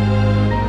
Música